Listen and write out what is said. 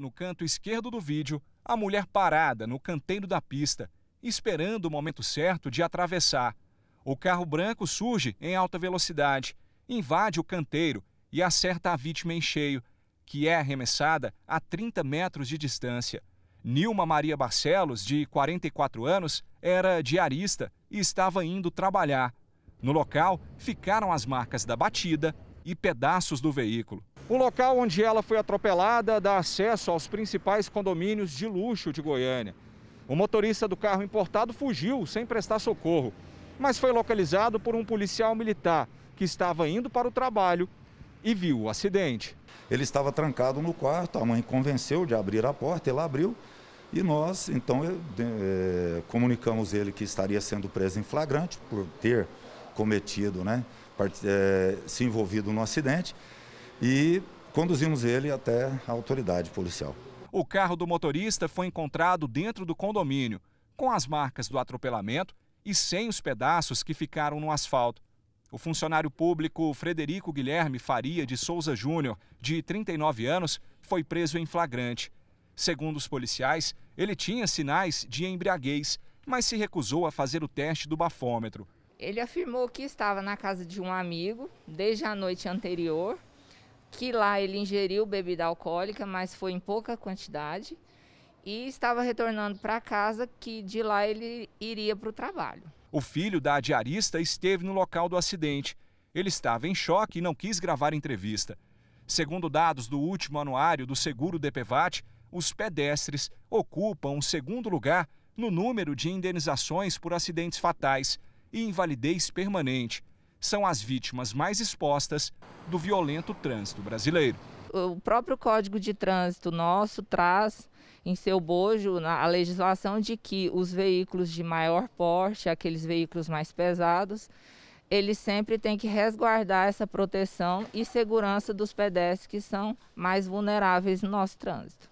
No canto esquerdo do vídeo, a mulher parada no canteiro da pista, esperando o momento certo de atravessar. O carro branco surge em alta velocidade, invade o canteiro e acerta a vítima em cheio, que é arremessada a 30 metros de distância. Nilma Maria Barcelos, de 44 anos, era diarista e estava indo trabalhar. No local ficaram as marcas da batida e pedaços do veículo. O local onde ela foi atropelada dá acesso aos principais condomínios de luxo de Goiânia. O motorista do carro importado fugiu sem prestar socorro, mas foi localizado por um policial militar que estava indo para o trabalho e viu o acidente. Ele estava trancado no quarto, a mãe convenceu de abrir a porta, ele abriu e nós, então, é, comunicamos ele que estaria sendo preso em flagrante por ter cometido, né, é, se envolvido no acidente e conduzimos ele até a autoridade policial. O carro do motorista foi encontrado dentro do condomínio, com as marcas do atropelamento e sem os pedaços que ficaram no asfalto. O funcionário público Frederico Guilherme Faria de Souza Júnior, de 39 anos, foi preso em flagrante. Segundo os policiais, ele tinha sinais de embriaguez, mas se recusou a fazer o teste do bafômetro. Ele afirmou que estava na casa de um amigo desde a noite anterior, que lá ele ingeriu bebida alcoólica, mas foi em pouca quantidade, e estava retornando para casa, que de lá ele iria para o trabalho. O filho da diarista esteve no local do acidente. Ele estava em choque e não quis gravar entrevista. Segundo dados do último anuário do seguro DPVAT, os pedestres ocupam o segundo lugar no número de indenizações por acidentes fatais e invalidez permanente. São as vítimas mais expostas do violento trânsito brasileiro. O próprio Código de Trânsito nosso traz em seu bojo a legislação de que os veículos de maior porte, aqueles veículos mais pesados, eles sempre têm que resguardar essa proteção e segurança dos pedestres que são mais vulneráveis no nosso trânsito.